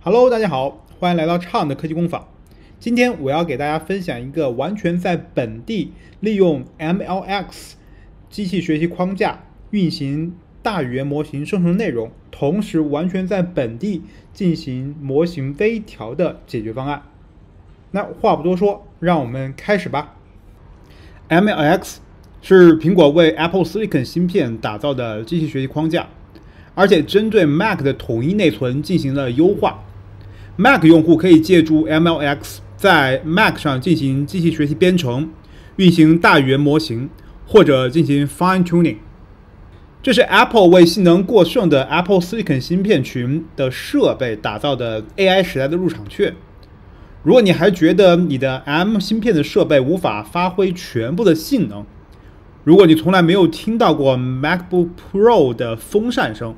Hello，大家好，欢迎来到畅的科技工坊。今天我要给大家分享一个完全在本地利用 MLX 机器学习框架运行大语言模型生成内容，同时完全在本地进行模型微调的解决方案。那话不多说，让我们开始吧。MLX 是苹果为 Apple Silicon 芯片打造的机器学习框架，而且针对 Mac 的统一内存进行了优化。Mac 用户可以借助 MLX 在 Mac 上进行机器学习编程，运行大语言模型，或者进行 fine tuning。这是 Apple 为性能过剩的 Apple Silicon 芯片群的设备打造的 AI 时代的入场券。如果你还觉得你的 M 芯片的设备无法发挥全部的性能，如果你从来没有听到过 MacBook Pro 的风扇声，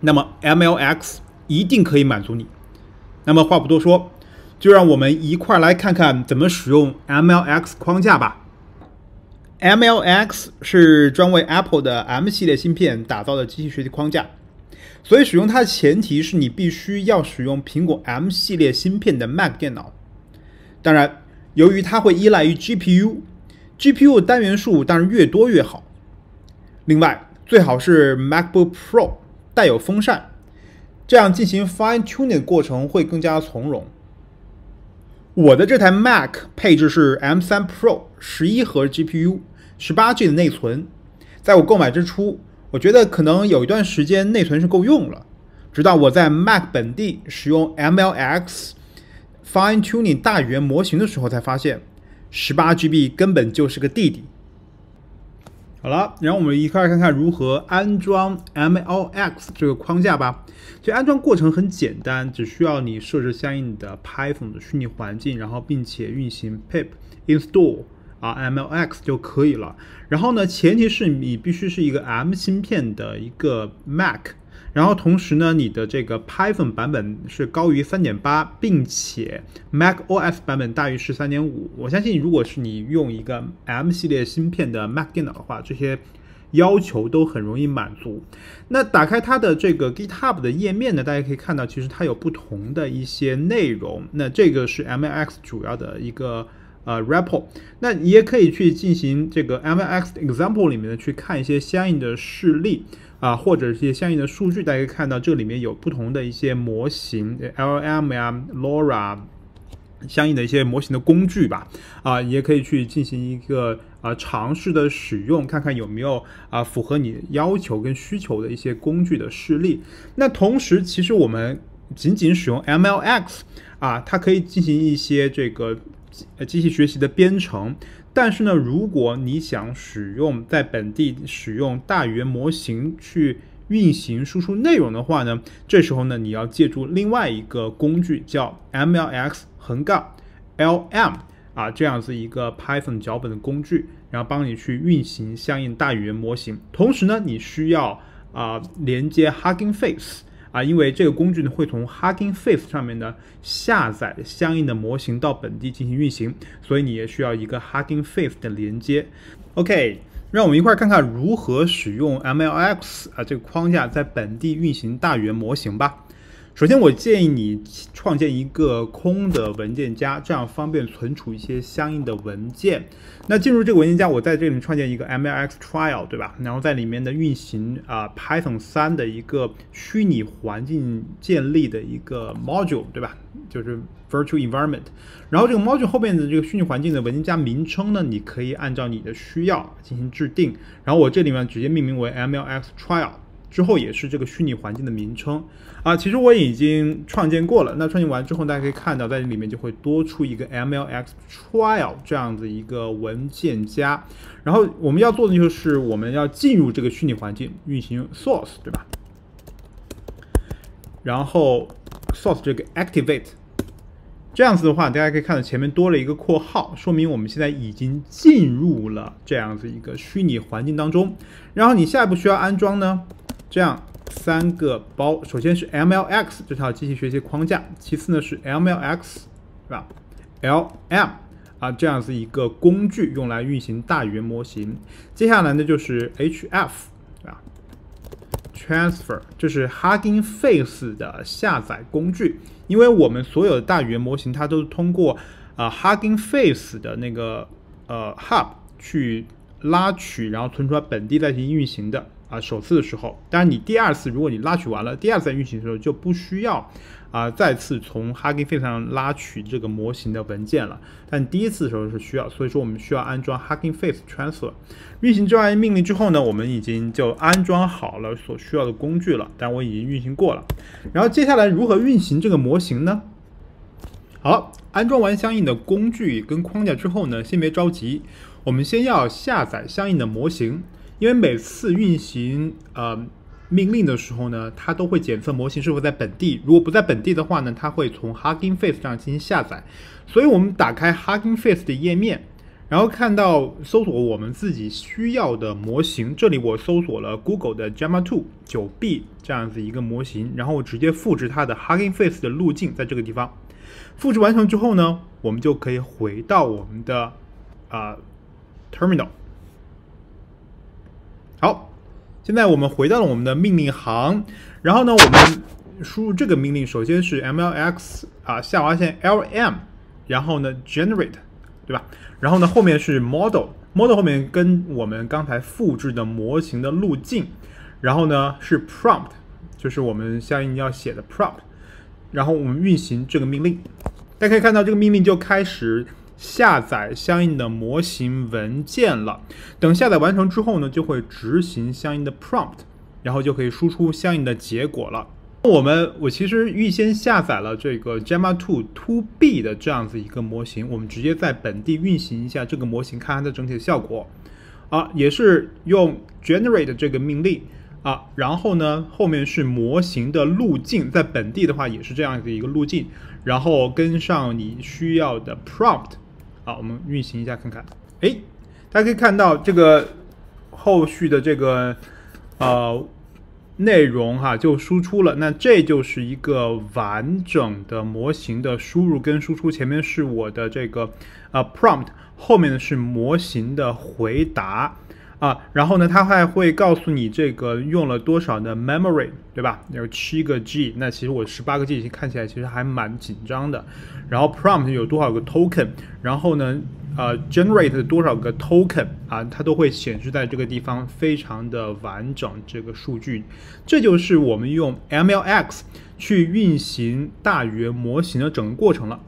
那么 MLX 一定可以满足你。那么话不多说，就让我们一块来看看怎么使用 MLX 框架吧。MLX 是专为 Apple 的 M 系列芯片打造的机器学习框架，所以使用它的前提是你必须要使用苹果 M 系列芯片的 Mac 电脑。当然，由于它会依赖于 GPU，GPU 单元数当然越多越好。另外，最好是 MacBook Pro 带有风扇。这样进行 fine tuning 的过程会更加从容。我的这台 Mac 配置是 M3 Pro 十一核 GPU，十八 G 的内存。在我购买之初，我觉得可能有一段时间内存是够用了。直到我在 Mac 本地使用 MLX fine tuning 大语言模型的时候，才发现十八 GB 根本就是个弟弟。好了，然后我们一块看看如何安装 MLX 这个框架吧。其实安装过程很简单，只需要你设置相应的 Python 的虚拟环境，然后并且运行 pip install 啊 MLX 就可以了。然后呢，前提是你必须是一个 M 芯片的一个 Mac。然后同时呢，你的这个 Python 版本是高于三点八，并且 Mac OS 版本大于十三点五。我相信，如果是你用一个 M 系列芯片的 Mac 电脑的话，这些要求都很容易满足。那打开它的这个 GitHub 的页面呢，大家可以看到，其实它有不同的一些内容。那这个是 m x 主要的一个呃 repo。那你也可以去进行这个 MLX example 里面的去看一些相应的事例。啊，或者一些相应的数据，大家可以看到这里面有不同的一些模型，LM 呀、，Laura，相应的一些模型的工具吧。啊，也可以去进行一个啊尝试的使用，看看有没有啊符合你要求跟需求的一些工具的示例。那同时，其实我们仅仅使用 MLX 啊，它可以进行一些这个机器学习的编程。但是呢，如果你想使用在本地使用大语言模型去运行输出内容的话呢，这时候呢，你要借助另外一个工具叫 MLX 横杠 LM 啊这样子一个 Python 脚本的工具，然后帮你去运行相应大语言模型。同时呢，你需要啊连接 Hugging Face。啊，因为这个工具呢会从 Hugging Face 上面呢下载相应的模型到本地进行运行，所以你也需要一个 Hugging Face 的连接。OK，让我们一块看看如何使用 MLX 啊这个框架在本地运行大语言模型吧。首先，我建议你创建一个空的文件夹，这样方便存储一些相应的文件。那进入这个文件夹，我在这里面创建一个 MLX Trial，对吧？然后在里面的运行啊 Python 三的一个虚拟环境建立的一个 module，对吧？就是 Virtual Environment。然后这个 module 后面的这个虚拟环境的文件夹名称呢，你可以按照你的需要进行制定。然后我这里面直接命名为 MLX Trial。之后也是这个虚拟环境的名称啊，其实我已经创建过了。那创建完之后，大家可以看到，在里面就会多出一个 MLX Trial 这样子一个文件夹。然后我们要做的就是，我们要进入这个虚拟环境运行 Source，对吧？然后 Source 这个 Activate，这样子的话，大家可以看到前面多了一个括号，说明我们现在已经进入了这样子一个虚拟环境当中。然后你下一步需要安装呢？这样三个包，首先是 MLX 这套机器学习框架，其次呢是 MLX 是吧？LM 啊这样子一个工具用来运行大语言模型。接下来呢就是 HF Transfer，就是 Hugging Face 的下载工具。因为我们所有的大语言模型，它都是通过啊 Hugging Face 的那个呃 Hub 去拉取，然后存出来本地再进行运行的啊。首次的时候，当然你第二次如果你拉取完了，第二次再运行的时候就不需要。啊，再次从 Hugging Face 上拉取这个模型的文件了，但第一次的时候是需要，所以说我们需要安装 Hugging Face Transfer。运行这样一命令之后呢，我们已经就安装好了所需要的工具了，但我已经运行过了。然后接下来如何运行这个模型呢？好，安装完相应的工具跟框架之后呢，先别着急，我们先要下载相应的模型，因为每次运行，呃。命令的时候呢，它都会检测模型是否在本地。如果不在本地的话呢，它会从 Hugging Face 上进行下载。所以，我们打开 Hugging Face 的页面，然后看到搜索我们自己需要的模型。这里我搜索了 Google 的 Gemma 2 9B 这样子一个模型，然后直接复制它的 Hugging Face 的路径，在这个地方复制完成之后呢，我们就可以回到我们的啊 Terminal。好。现在我们回到了我们的命令行，然后呢，我们输入这个命令，首先是 mlx 啊下划线 lm，然后呢 generate，对吧？然后呢后面是 model，model 后面跟我们刚才复制的模型的路径，然后呢是 prompt，就是我们相应要写的 prompt，然后我们运行这个命令，大家可以看到这个命令就开始。下载相应的模型文件了。等下载完成之后呢，就会执行相应的 prompt，然后就可以输出相应的结果了。我们我其实预先下载了这个 Gemma 2 To B 的这样子一个模型，我们直接在本地运行一下这个模型，看它的整体的效果。啊，也是用 generate 这个命令啊，然后呢后面是模型的路径，在本地的话也是这样子一个路径，然后跟上你需要的 prompt。好，我们运行一下看看。哎，大家可以看到这个后续的这个呃内容哈，就输出了。那这就是一个完整的模型的输入跟输出。前面是我的这个呃 prompt，后面的是模型的回答啊。然后呢，它还会告诉你这个用了多少的 memory，对吧？有七个 G，那其实我十八个 G 看起来其实还蛮紧张的。然后 prompt 有多少个 token，然后呢，呃，generate 多少个 token 啊，它都会显示在这个地方，非常的完整这个数据。这就是我们用 MLX 去运行大语言模型的整个过程了。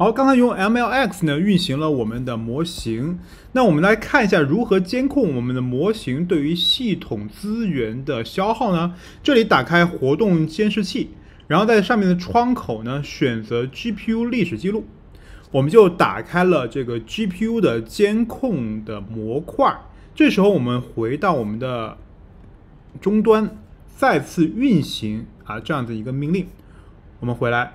好，刚才用 MLX 呢运行了我们的模型，那我们来看一下如何监控我们的模型对于系统资源的消耗呢？这里打开活动监视器。然后在上面的窗口呢，选择 GPU 历史记录，我们就打开了这个 GPU 的监控的模块。这时候我们回到我们的终端，再次运行啊这样的一个命令。我们回来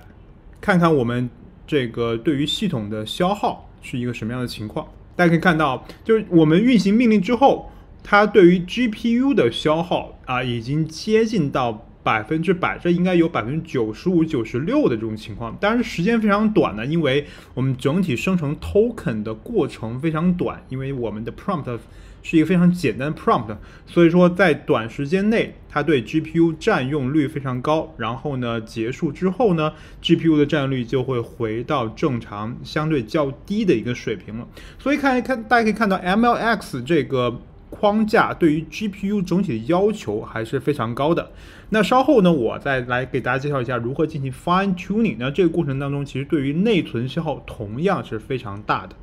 看看我们这个对于系统的消耗是一个什么样的情况。大家可以看到，就是我们运行命令之后，它对于 GPU 的消耗啊已经接近到。百分之百，这应该有百分之九十五、九十六的这种情况，当然时间非常短呢，因为我们整体生成 token 的过程非常短，因为我们的 prompt 是一个非常简单的 prompt，所以说在短时间内，它对 GPU 占用率非常高，然后呢，结束之后呢，GPU 的占用率就会回到正常相对较低的一个水平了。所以看一看，大家可以看到 MLX 这个。框架对于 GPU 整体的要求还是非常高的。那稍后呢，我再来给大家介绍一下如何进行 fine tuning。那这个过程当中，其实对于内存消耗同样是非常大的。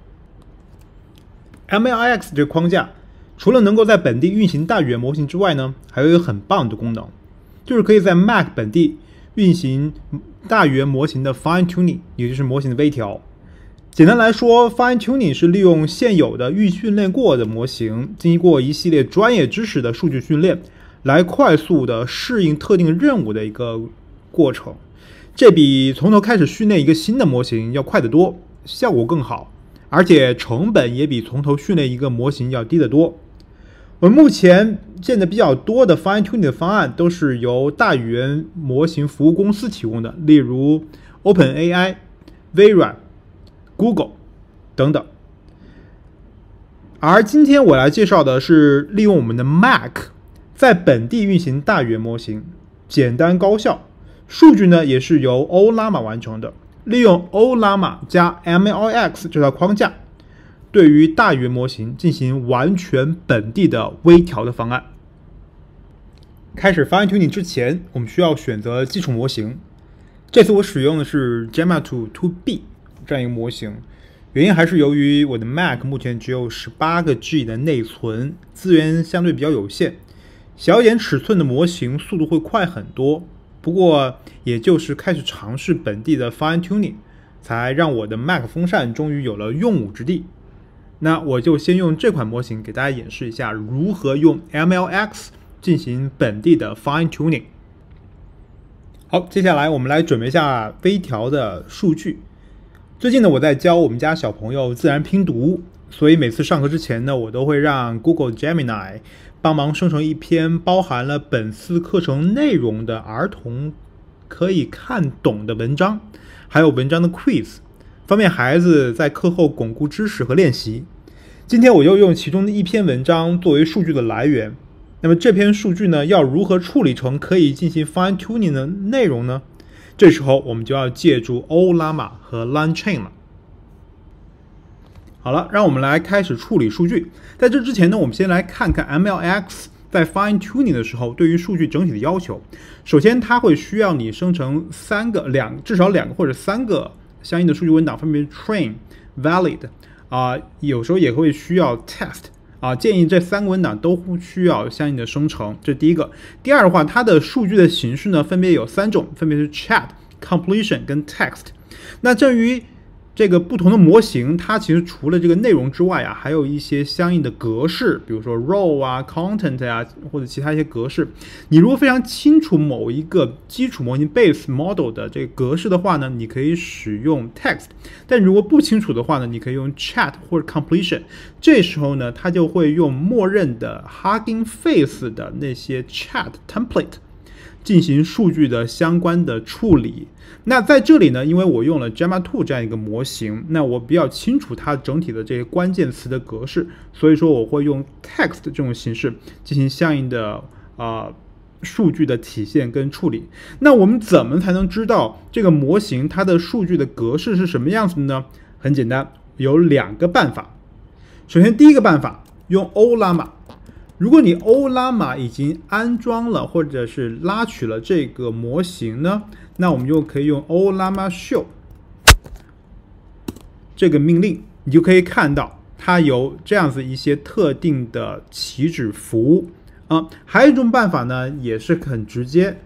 MLX 这个框架除了能够在本地运行大语言模型之外呢，还有一个很棒的功能，就是可以在 Mac 本地运行大语言模型的 fine tuning，也就是模型的微调。简单来说，Fine Tuning 是利用现有的预训练过的模型，经过一系列专业知识的数据训练，来快速的适应特定任务的一个过程。这比从头开始训练一个新的模型要快得多，效果更好，而且成本也比从头训练一个模型要低得多。我们目前见的比较多的 Fine Tuning 的方案都是由大语言模型服务公司提供的，例如 OpenAI、微软。Google 等等，而今天我来介绍的是利用我们的 Mac 在本地运行大语言模型，简单高效。数据呢也是由 Ollama 完成的，利用 Ollama 加 MLX 这套框架，对于大语言模型进行完全本地的微调的方案。开始 fine tuning 之前，我们需要选择基础模型。这次我使用的是 Gemma 2 2B 这样一个模型，原因还是由于我的 Mac 目前只有十八个 G 的内存，资源相对比较有限，小一点尺寸的模型速度会快很多。不过，也就是开始尝试本地的 fine tuning，才让我的 Mac 风扇终于有了用武之地。那我就先用这款模型给大家演示一下如何用 MLX 进行本地的 fine tuning。好，接下来我们来准备一下微调的数据。最近呢，我在教我们家小朋友自然拼读，所以每次上课之前呢，我都会让 Google Gemini。帮忙生成一篇包含了本次课程内容的儿童可以看懂的文章，还有文章的 quiz，方便孩子在课后巩固知识和练习。今天我又用其中的一篇文章作为数据的来源。那么这篇数据呢，要如何处理成可以进行 fine tuning 的内容呢？这时候我们就要借助 Ollama 和 Lan Chain 了。好了，让我们来开始处理数据。在这之前呢，我们先来看看 MLX 在 fine tuning 的时候对于数据整体的要求。首先，它会需要你生成三个、两至少两个或者三个相应的数据文档，分别 train、valid 啊，有时候也会需要 test 啊。建议这三个文档都需要相应的生成，这第一个。第二的话，它的数据的形式呢，分别有三种，分别是 chat、completion 跟 text。那至于这个不同的模型，它其实除了这个内容之外啊，还有一些相应的格式，比如说 row 啊、content 啊，或者其他一些格式。你如果非常清楚某一个基础模型 base model 的这个格式的话呢，你可以使用 text；但如果不清楚的话呢，你可以用 chat 或者 completion。这时候呢，它就会用默认的 Hugging Face 的那些 chat template。进行数据的相关的处理。那在这里呢，因为我用了 Gemma Two 这样一个模型，那我比较清楚它整体的这些关键词的格式，所以说我会用 text 这种形式进行相应的啊数据的体现跟处理。那我们怎么才能知道这个模型它的数据的格式是什么样子的呢？很简单，有两个办法。首先，第一个办法用 Ollama。如果你欧拉玛已经安装了或者是拉取了这个模型呢，那我们就可以用欧拉玛 show 这个命令，你就可以看到它有这样子一些特定的起止符啊。还有一种办法呢，也是很直接，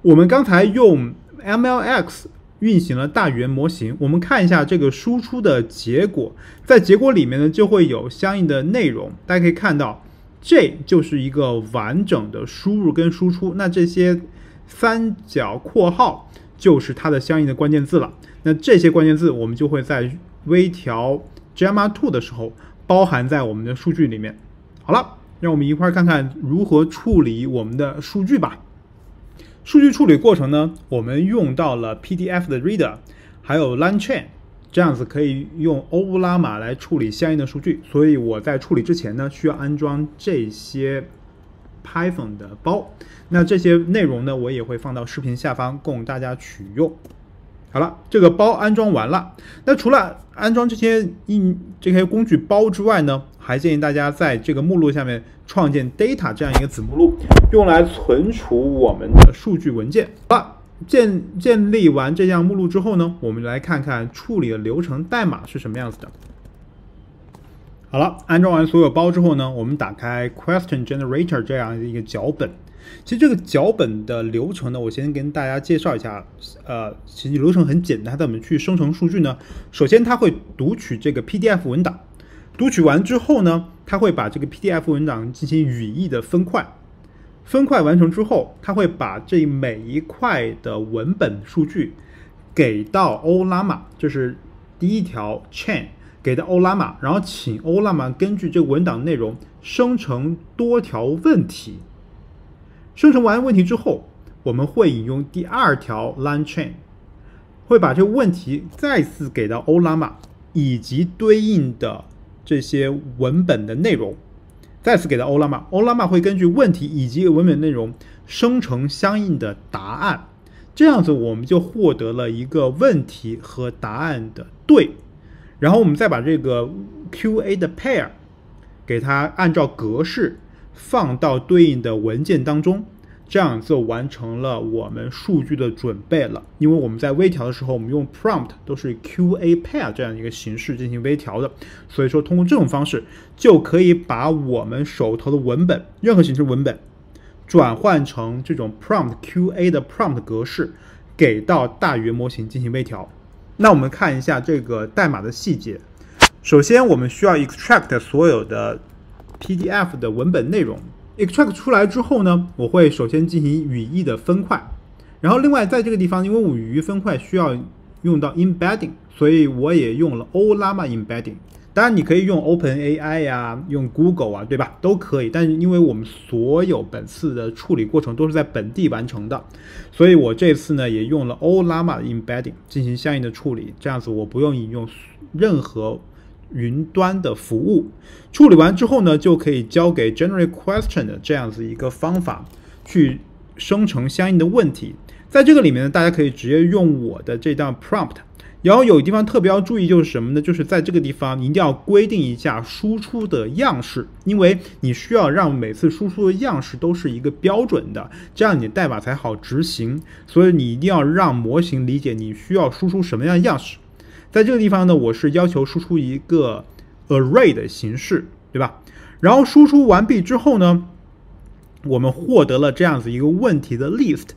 我们刚才用 MLX。运行了大语言模型，我们看一下这个输出的结果，在结果里面呢就会有相应的内容，大家可以看到，这就是一个完整的输入跟输出，那这些三角括号就是它的相应的关键字了，那这些关键字我们就会在微调 Gemma 2的时候包含在我们的数据里面。好了，让我们一块看看如何处理我们的数据吧。数据处理过程呢，我们用到了 PDF 的 Reader，还有 LangChain，这样子可以用欧布拉玛来处理相应的数据。所以我在处理之前呢，需要安装这些 Python 的包。那这些内容呢，我也会放到视频下方供大家取用。好了，这个包安装完了。那除了安装这些应这些工具包之外呢，还建议大家在这个目录下面创建 data 这样一个子目录，用来存储我们的数据文件。好了，建建立完这样目录之后呢，我们来看看处理的流程代码是什么样子的。好了，安装完所有包之后呢，我们打开 question generator 这样一个脚本。其实这个脚本的流程呢，我先跟大家介绍一下。呃，其实流程很简单，它怎么去生成数据呢？首先，它会读取这个 PDF 文档，读取完之后呢，它会把这个 PDF 文档进行语义的分块，分块完成之后，它会把这每一块的文本数据给到欧拉玛，这是第一条 chain 给到欧拉玛，然后请欧拉玛根据这个文档内容生成多条问题。生成完问题之后，我们会引用第二条 LangChain，会把这个问题再次给到欧拉玛以及对应的这些文本的内容。再次给到欧拉玛，欧拉玛会根据问题以及文本内容生成相应的答案。这样子我们就获得了一个问题和答案的对，然后我们再把这个 Q&A 的 pair 给它按照格式放到对应的文件当中。这样就完成了我们数据的准备了。因为我们在微调的时候，我们用 prompt 都是 Q&A pair 这样一个形式进行微调的，所以说通过这种方式就可以把我们手头的文本，任何形式文本，转换成这种 prompt Q&A 的 prompt 格式，给到大语言模型进行微调。那我们看一下这个代码的细节。首先，我们需要 extract 所有的 PDF 的文本内容。extract 出来之后呢，我会首先进行语义的分块，然后另外在这个地方，因为我语义分块需要用到 embedding，所以我也用了 o l a m a embedding。当然你可以用 OpenAI 呀，用 Google 啊，对吧？都可以。但是因为我们所有本次的处理过程都是在本地完成的，所以我这次呢也用了 Ollama embedding 进行相应的处理，这样子我不用引用任何。云端的服务处理完之后呢，就可以交给 generate question 的这样子一个方法去生成相应的问题。在这个里面呢，大家可以直接用我的这段 prompt。然后有地方特别要注意就是什么呢？就是在这个地方一定要规定一下输出的样式，因为你需要让每次输出的样式都是一个标准的，这样你代码才好执行。所以你一定要让模型理解你需要输出什么样的样式。在这个地方呢，我是要求输出一个 array 的形式，对吧？然后输出完毕之后呢，我们获得了这样子一个问题的 list，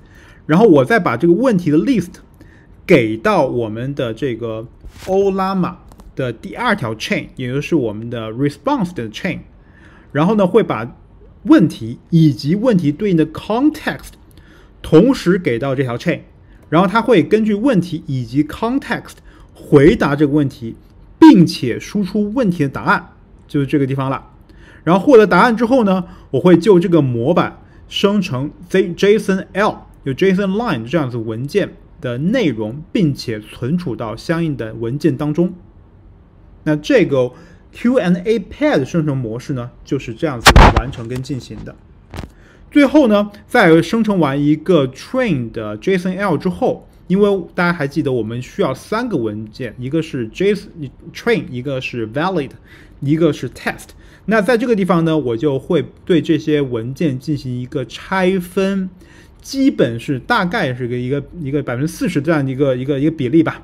然后我再把这个问题的 list 给到我们的这个 Ollama 的第二条 chain，也就是我们的 response 的 chain，然后呢会把问题以及问题对应的 context 同时给到这条 chain，然后它会根据问题以及 context。回答这个问题，并且输出问题的答案，就是这个地方了。然后获得答案之后呢，我会就这个模板生成 Z JSON L，有 JSON Line 这样子文件的内容，并且存储到相应的文件当中。那这个 Q&A Pad 生成模式呢，就是这样子完成跟进行的。最后呢，在生成完一个 train 的 JSON L 之后。因为大家还记得，我们需要三个文件，一个是 JSON train，一个是 valid，一个是 test。那在这个地方呢，我就会对这些文件进行一个拆分，基本是大概是个一个一个百分之四十这样的一个一个一个比例吧。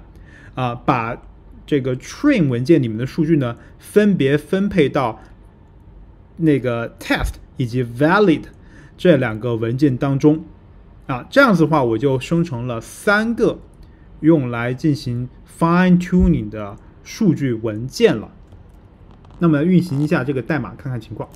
啊，把这个 train 文件里面的数据呢，分别分配到那个 test 以及 valid 这两个文件当中。啊，这样子的话，我就生成了三个用来进行 fine tuning 的数据文件了。那么运行一下这个代码，看看情况。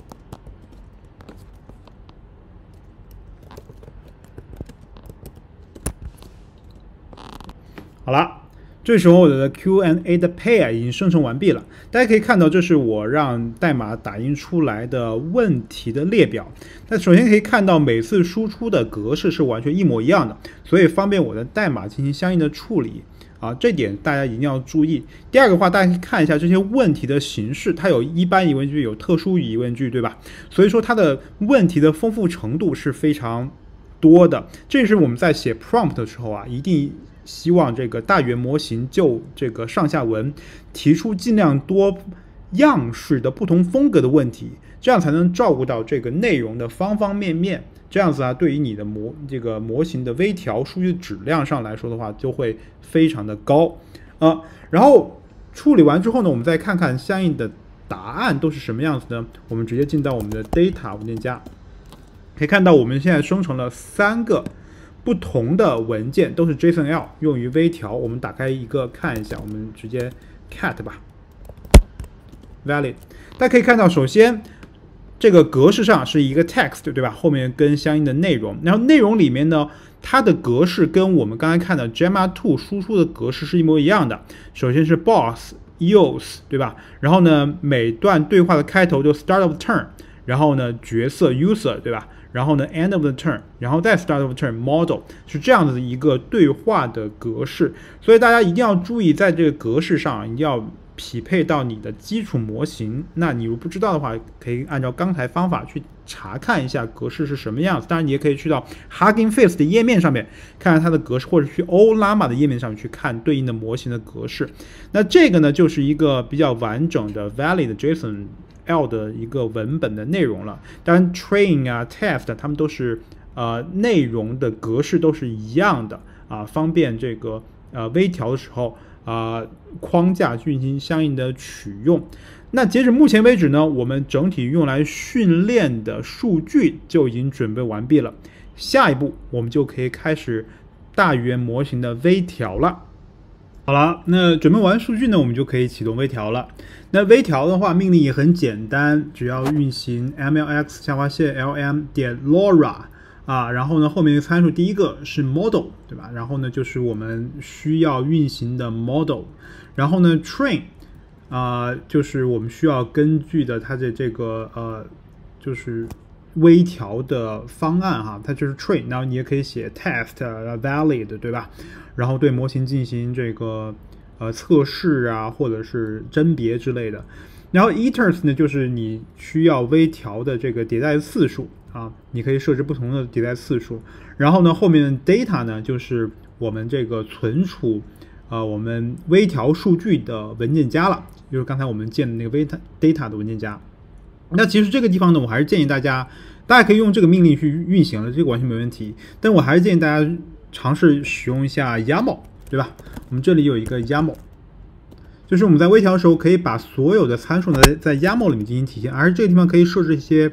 好了。这时候我的 Q&A 的 pair 已经生成完毕了，大家可以看到，这是我让代码打印出来的问题的列表。那首先可以看到，每次输出的格式是完全一模一样的，所以方便我的代码进行相应的处理啊，这点大家一定要注意。第二个话，大家可以看一下这些问题的形式，它有一般疑问句，有特殊疑问句，对吧？所以说它的问题的丰富程度是非常多的。这是我们在写 prompt 的时候啊，一定。希望这个大语言模型就这个上下文提出尽量多样式的不同风格的问题，这样才能照顾到这个内容的方方面面。这样子啊，对于你的模这个模型的微调数据质量上来说的话，就会非常的高啊。然后处理完之后呢，我们再看看相应的答案都是什么样子呢？我们直接进到我们的 data 文件夹，可以看到我们现在生成了三个。不同的文件都是 JSON-L，用于微调。我们打开一个看一下，我们直接 cat 吧，valid。大家可以看到，首先这个格式上是一个 text，对吧？后面跟相应的内容。然后内容里面呢，它的格式跟我们刚才看的 Gemma 2输出的格式是一模一样的。首先是 boss use，对吧？然后呢，每段对话的开头就 start of turn，然后呢，角色 user，对吧？然后呢，end of the turn，然后再 start of turn model 是这样子一个对话的格式，所以大家一定要注意，在这个格式上一定要匹配到你的基础模型。那你如果不知道的话，可以按照刚才方法去查看一下格式是什么样子。当然，你也可以去到 Hugging Face 的页面上面看看它的格式，或者去 Ollama 的页面上面去看对应的模型的格式。那这个呢，就是一个比较完整的 Valid JSON L 的一个文本的内容了。当然，Train 啊、Test 它们都是呃内容的格式都是一样的啊，方便这个呃微调的时候。啊，框架进行相应的取用。那截止目前为止呢，我们整体用来训练的数据就已经准备完毕了。下一步，我们就可以开始大语言模型的微调了。好了，那准备完数据呢，我们就可以启动微调了。那微调的话，命令也很简单，只要运行 mlx 下划线 lm 点 lora。啊，然后呢，后面的参数第一个是 model，对吧？然后呢，就是我们需要运行的 model，然后呢，train，啊，就是我们需要根据的它的这个呃，就是微调的方案哈，它就是 train，然后你也可以写 test valid，对吧？然后对模型进行这个呃测试啊，或者是甄别之类的。然后 iters 呢，就是你需要微调的这个迭代次数。啊，你可以设置不同的迭代次数，然后呢，后面的 data 呢，就是我们这个存储，呃，我们微调数据的文件夹了，就是刚才我们建的那个微 data 的文件夹。那其实这个地方呢，我还是建议大家，大家可以用这个命令去运行了，这个完全没问题。但我还是建议大家尝试使用一下 YAML，对吧？我们这里有一个 YAML，就是我们在微调的时候可以把所有的参数呢在 YAML 里面进行体现，而这个地方可以设置一些。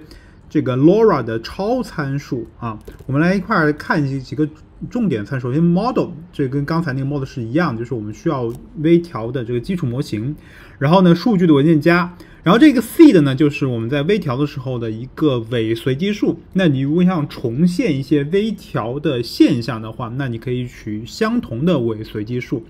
这个 LoRa 的超参数啊，我们来一块看几几个重点参数。首先，model 这跟刚才那个 model 是一样，就是我们需要微调的这个基础模型。然后呢，数据的文件夹。然后这个 seed 呢，就是我们在微调的时候的一个伪随机数。那你如果想重现一些微调的现象的话，那你可以取相同的伪随机数。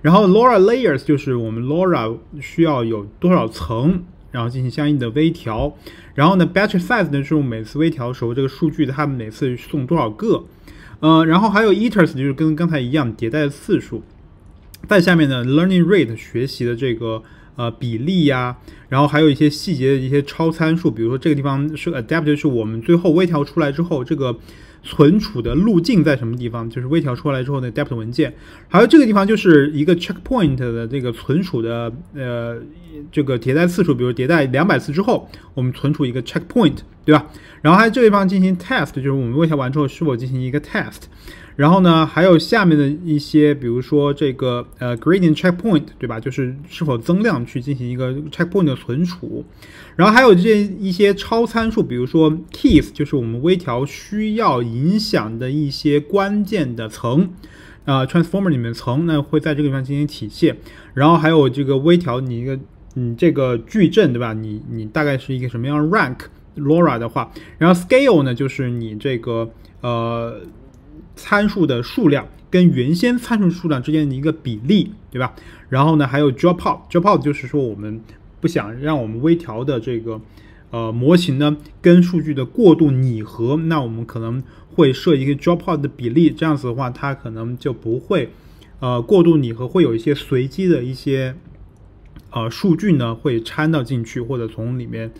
然后 LoRa layers 就是我们 LoRa 需要有多少层。然后进行相应的微调，然后呢，batch size 呢是我每次微调的时候，这个数据它每次送多少个，呃，然后还有 iters 就是跟刚才一样迭代的次数，在下面呢，learning rate 学习的这个呃比例呀，然后还有一些细节的一些超参数，比如说这个地方是 adapt 是我们最后微调出来之后这个。存储的路径在什么地方？就是微调出来之后的 depth 文件，还有这个地方就是一个 checkpoint 的这个存储的呃这个迭代次数，比如迭代两百次之后，我们存储一个 checkpoint，对吧？然后还有这个地方进行 test，就是我们微调完之后是否进行一个 test。然后呢，还有下面的一些，比如说这个呃 gradient checkpoint，对吧？就是是否增量去进行一个 checkpoint 的存储。然后还有这一些超参数，比如说 keys，就是我们微调需要影响的一些关键的层啊，transformer 里面层，那会在这个地方进行体现。然后还有这个微调你一个你这个矩阵，对吧？你你大概是一个什么样 rank LoRa 的话，然后 scale 呢，就是你这个呃。参数的数量跟原先参数数量之间的一个比例，对吧？然后呢，还有 dropout，dropout 就是说我们不想让我们微调的这个呃模型呢跟数据的过度拟合，那我们可能会设一个 dropout 的比例，这样子的话，它可能就不会呃过度拟合，会有一些随机的一些呃数据呢会掺到进去，或者从里面。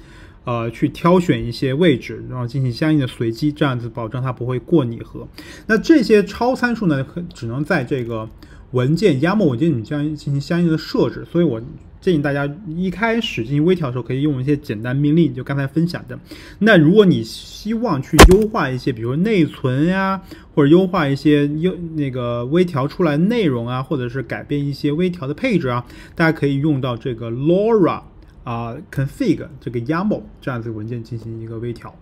呃，去挑选一些位置，然后进行相应的随机，这样子保证它不会过拟合。那这些超参数呢，只能在这个文件 YAML 文件里面将进行相应的设置。所以我建议大家一开始进行微调的时候，可以用一些简单命令，就刚才分享的。那如果你希望去优化一些，比如内存呀，或者优化一些优那个微调出来内容啊，或者是改变一些微调的配置啊，大家可以用到这个 LoRa。啊，config 这个 YAML 这样子文件进行一个微调。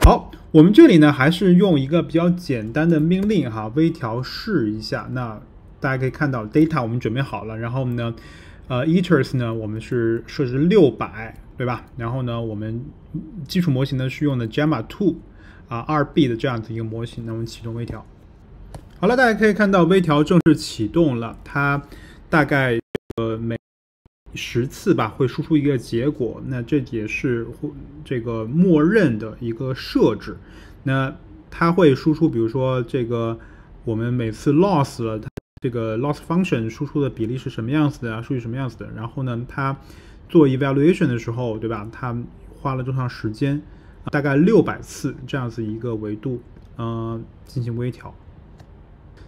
好，我们这里呢还是用一个比较简单的命令哈，微调试一下。那大家可以看到 data 我们准备好了，然后呢，呃，iters 呢我们是设置六百，对吧？然后呢，我们基础模型呢是用的 Gemma Two 啊二 B 的这样子一个模型，那我们启动微调。好了，大家可以看到微调正式启动了，它。大概呃每十次吧会输出一个结果，那这也是这个默认的一个设置。那它会输出，比如说这个我们每次 loss 了，它这个 loss function 输出的比例是什么样子的啊，数据什么样子的。然后呢，它做 evaluation 的时候，对吧？它花了多长时间？大概六百次这样子一个维度，呃，进行微调。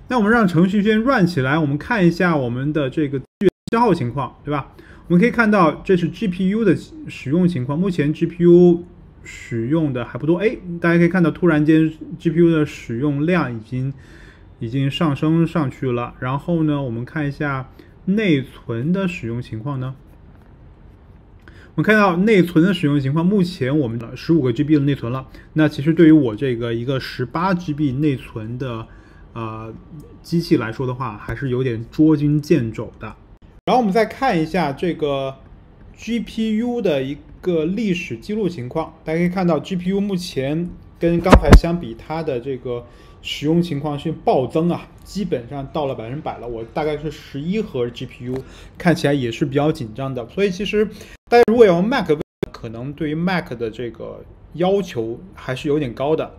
那我们让程序先 run 起来，我们看一下我们的这个资源消耗情况，对吧？我们可以看到这是 GPU 的使用情况，目前 GPU 使用的还不多。哎，大家可以看到，突然间 GPU 的使用量已经已经上升上去了。然后呢，我们看一下内存的使用情况呢？我们看到内存的使用情况，目前我们的十五个 GB 的内存了。那其实对于我这个一个十八 GB 内存的呃机器来说的话，还是有点捉襟见肘的。然后我们再看一下这个 GPU 的一个历史记录情况，大家可以看到 GPU 目前跟刚才相比，它的这个使用情况是暴增啊，基本上到了百分之百了。我大概是十一核 GPU，看起来也是比较紧张的。所以其实。大家如果要用 Mac，可能对于 Mac 的这个要求还是有点高的。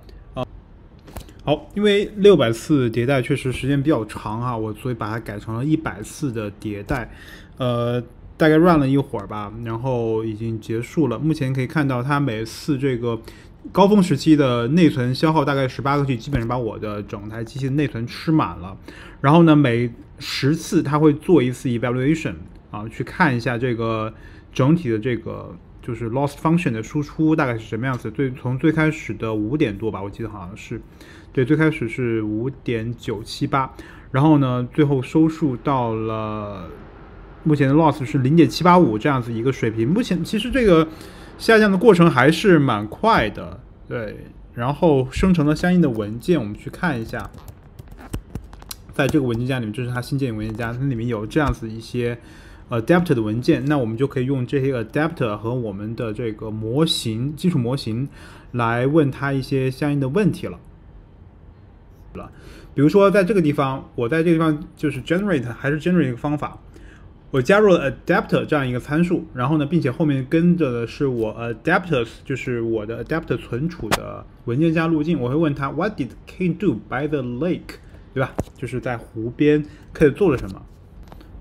好，因为六百次迭代确实时间比较长啊，我所以把它改成了一百次的迭代。呃，大概 run 了一会儿吧，然后已经结束了。目前可以看到，它每次这个高峰时期的内存消耗大概十八个 G，基本上把我的整台机器的内存吃满了。然后呢，每十次它会做一次 evaluation 啊，去看一下这个。整体的这个就是 loss function 的输出大概是什么样子？最从最开始的五点多吧，我记得好像是，对，最开始是五点九七八，然后呢，最后收束到了目前的 loss 是零点七八五这样子一个水平。目前其实这个下降的过程还是蛮快的，对。然后生成了相应的文件，我们去看一下，在这个文件夹里面，这是它新建文件夹，它里面有这样子一些。adapter 的文件，那我们就可以用这些 adapter 和我们的这个模型基础模型来问它一些相应的问题了。了，比如说在这个地方，我在这个地方就是 generate 还是 generate 一个方法，我加入了 adapter 这样一个参数，然后呢，并且后面跟着的是我 adapters 就是我的 adapter 存储的文件夹路径，我会问他 What did K do by the lake？对吧？就是在湖边 K 做了什么？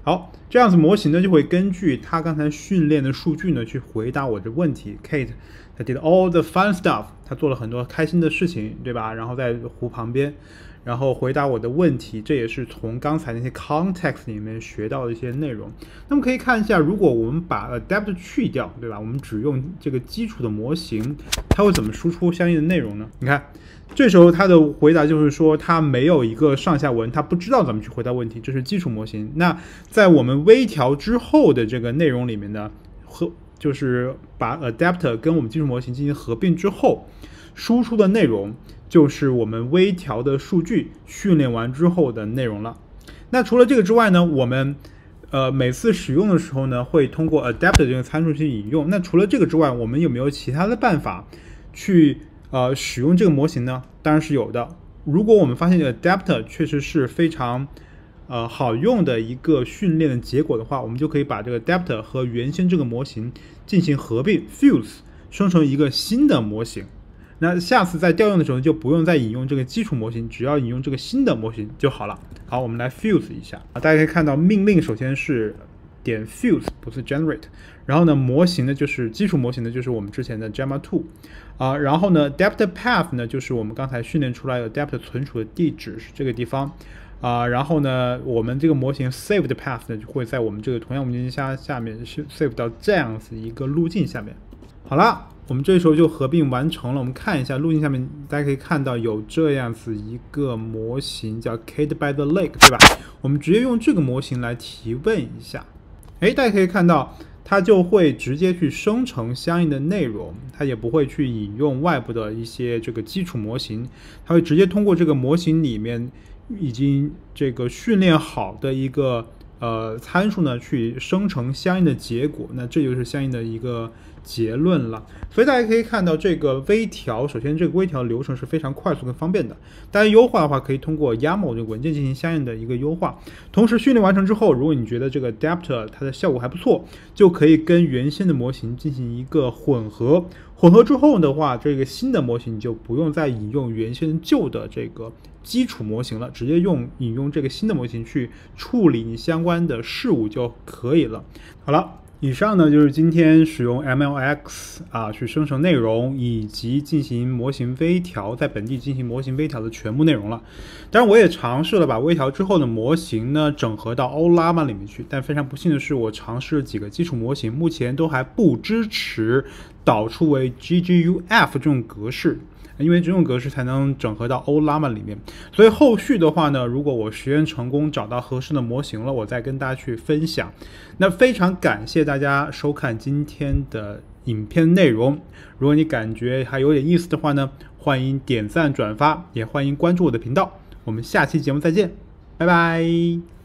好，这样子模型呢就会根据它刚才训练的数据呢去回答我的问题。Kate，他 did all the fun stuff，他做了很多开心的事情，对吧？然后在湖旁边，然后回答我的问题，这也是从刚才那些 context 里面学到的一些内容。那么可以看一下，如果我们把 adapt 去掉，对吧？我们只用这个基础的模型，它会怎么输出相应的内容呢？你看。这时候他的回答就是说，他没有一个上下文，他不知道怎么去回答问题。这是基础模型。那在我们微调之后的这个内容里面呢，和就是把 adapter 跟我们基础模型进行合并之后，输出的内容就是我们微调的数据训练完之后的内容了。那除了这个之外呢，我们呃每次使用的时候呢，会通过 adapter 这个参数去引用。那除了这个之外，我们有没有其他的办法去？呃，使用这个模型呢，当然是有的。如果我们发现这个 adapter 确实是非常呃好用的一个训练的结果的话，我们就可以把这个 adapter 和原先这个模型进行合并 fuse，生成一个新的模型。那下次在调用的时候就不用再引用这个基础模型，只要引用这个新的模型就好了。好，我们来 fuse 一下啊，大家可以看到命令首先是点 fuse，不是 generate。然后呢，模型呢就是基础模型呢就是我们之前的 Gemma Two。啊，然后呢，adapter path 呢，就是我们刚才训练出来的 adapter 存储的地址是这个地方，啊，然后呢，我们这个模型 saved path 呢，就会在我们这个同样文件夹下面是 save 到这样子一个路径下面。好了，我们这时候就合并完成了。我们看一下路径下面，大家可以看到有这样子一个模型叫 Kid by the lake，对吧？我们直接用这个模型来提问一下。哎，大家可以看到。它就会直接去生成相应的内容，它也不会去引用外部的一些这个基础模型，它会直接通过这个模型里面已经这个训练好的一个呃参数呢，去生成相应的结果，那这就是相应的一个。结论了，所以大家可以看到这个微调，首先这个微调流程是非常快速跟方便的。大家优化的话，可以通过 YAML 这个文件进行相应的一个优化。同时训练完成之后，如果你觉得这个 adapter 它的效果还不错，就可以跟原先的模型进行一个混合，混合之后的话，这个新的模型你就不用再引用原先旧的这个基础模型了，直接用引用这个新的模型去处理你相关的事物就可以了。好了。以上呢就是今天使用 MLX 啊去生成内容以及进行模型微调，在本地进行模型微调的全部内容了。当然，我也尝试了把微调之后的模型呢整合到 Ollama 里面去，但非常不幸的是，我尝试了几个基础模型，目前都还不支持导出为 gguf 这种格式。因为这种格式才能整合到 Ollama 里面，所以后续的话呢，如果我实验成功找到合适的模型了，我再跟大家去分享。那非常感谢大家收看今天的影片内容。如果你感觉还有点意思的话呢，欢迎点赞转发，也欢迎关注我的频道。我们下期节目再见，拜拜。